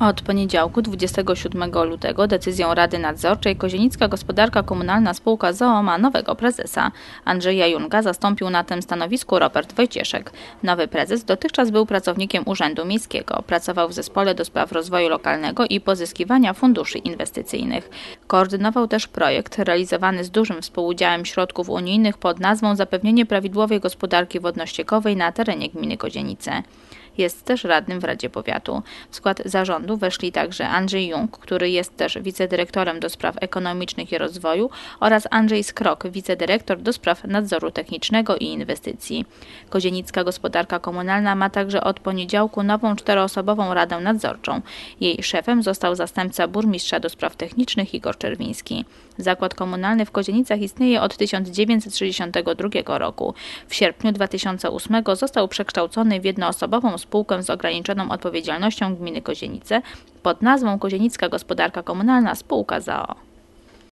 Od poniedziałku 27 lutego decyzją Rady Nadzorczej Kozienicka Gospodarka Komunalna Spółka ZOO ma nowego prezesa. Andrzeja Junga zastąpił na tym stanowisku Robert Wojcieszek. Nowy prezes dotychczas był pracownikiem Urzędu Miejskiego. Pracował w zespole do spraw rozwoju lokalnego i pozyskiwania funduszy inwestycyjnych. Koordynował też projekt realizowany z dużym współudziałem środków unijnych pod nazwą Zapewnienie prawidłowej gospodarki wodno-ściekowej na terenie gminy Kozienice. Jest też radnym w Radzie Powiatu. W skład zarządu weszli także Andrzej Jung, który jest też wicedyrektorem do spraw ekonomicznych i rozwoju oraz Andrzej Skrok, wicedyrektor do spraw nadzoru technicznego i inwestycji. Kozienicka Gospodarka Komunalna ma także od poniedziałku nową czteroosobową radę nadzorczą. Jej szefem został zastępca burmistrza do spraw technicznych Igor Czerwiński. Zakład komunalny w Kozienicach istnieje od 1962 roku. W sierpniu 2008 został przekształcony w jednoosobową spółkę z ograniczoną odpowiedzialnością gminy Kozienice pod nazwą Kozienicka Gospodarka Komunalna Spółka ZAO.